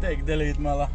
Take the lead, Mala.